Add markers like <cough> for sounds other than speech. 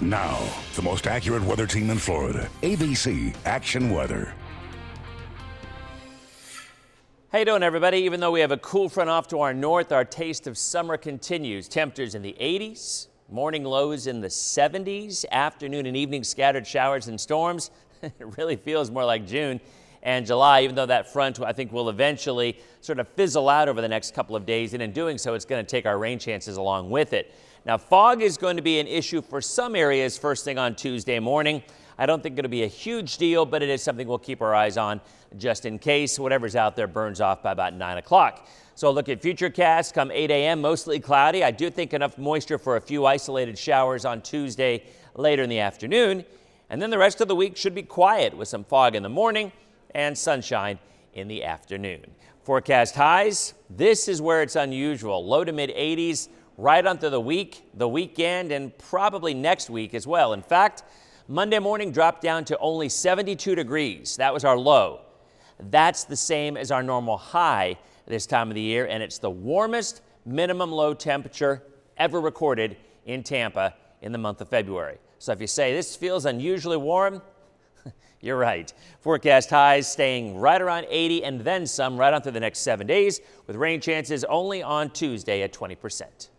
Now, the most accurate weather team in Florida, ABC Action Weather. How you doing, everybody? Even though we have a cool front off to our north, our taste of summer continues. Temperatures in the 80s, morning lows in the 70s, afternoon and evening scattered showers and storms. <laughs> it really feels more like June and July, even though that front, I think, will eventually sort of fizzle out over the next couple of days. And in doing so, it's going to take our rain chances along with it. Now, fog is going to be an issue for some areas first thing on Tuesday morning. I don't think it'll be a huge deal, but it is something we'll keep our eyes on just in case whatever's out there burns off by about 9 o'clock. So look at Futurecast come 8 a.m., mostly cloudy. I do think enough moisture for a few isolated showers on Tuesday later in the afternoon. And then the rest of the week should be quiet with some fog in the morning and sunshine in the afternoon. Forecast highs. This is where it's unusual. Low to mid 80s right onto the week, the weekend, and probably next week as well. In fact, Monday morning dropped down to only 72 degrees. That was our low. That's the same as our normal high this time of the year, and it's the warmest minimum low temperature ever recorded in Tampa in the month of February. So if you say this feels unusually warm, you're right. Forecast highs staying right around 80 and then some right on through the next seven days with rain chances only on Tuesday at 20 percent.